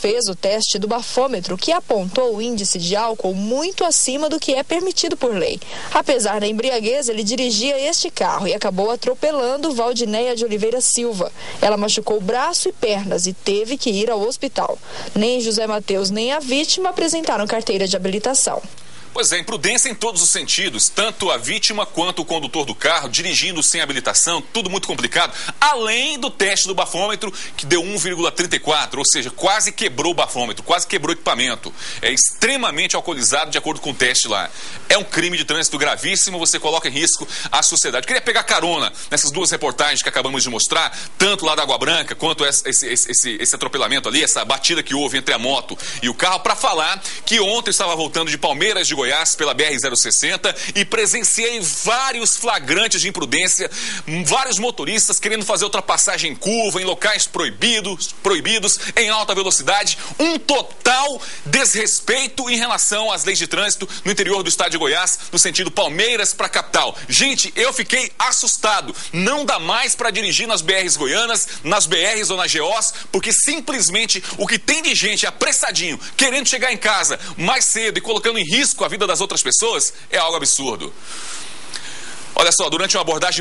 fez o teste do bafômetro, que apontou o índice de álcool muito acima do que é permitido por lei. Apesar da embriaguez, ele dirigia este carro e acabou atropelando Valdineia de Oliveira Silva. Ela machucou o braço e pernas e teve que ir ao hospital. Nem José Mateus nem a vítima apresentaram carteira de habilitação. Pois é, imprudência em todos os sentidos, tanto a vítima quanto o condutor do carro, dirigindo sem habilitação, tudo muito complicado, além do teste do bafômetro, que deu 1,34, ou seja, quase quebrou o bafômetro, quase quebrou o equipamento. É extremamente alcoolizado, de acordo com o teste lá. É um crime de trânsito gravíssimo, você coloca em risco a sociedade. Queria pegar carona nessas duas reportagens que acabamos de mostrar, tanto lá da Água Branca, quanto esse, esse, esse, esse atropelamento ali, essa batida que houve entre a moto e o carro, para falar que ontem estava voltando de Palmeiras de Goiás pela BR-060 e presenciei vários flagrantes de imprudência, vários motoristas querendo fazer ultrapassagem em curva, em locais proibidos, proibidos, em alta velocidade, um total desrespeito em relação às leis de trânsito no interior do estado de Goiás, no sentido Palmeiras para capital. Gente, eu fiquei assustado. Não dá mais para dirigir nas BRs goianas, nas BRs ou nas GOs, porque simplesmente o que tem de gente apressadinho, querendo chegar em casa mais cedo e colocando em risco a vida das outras pessoas é algo absurdo. Olha só, durante uma abordagem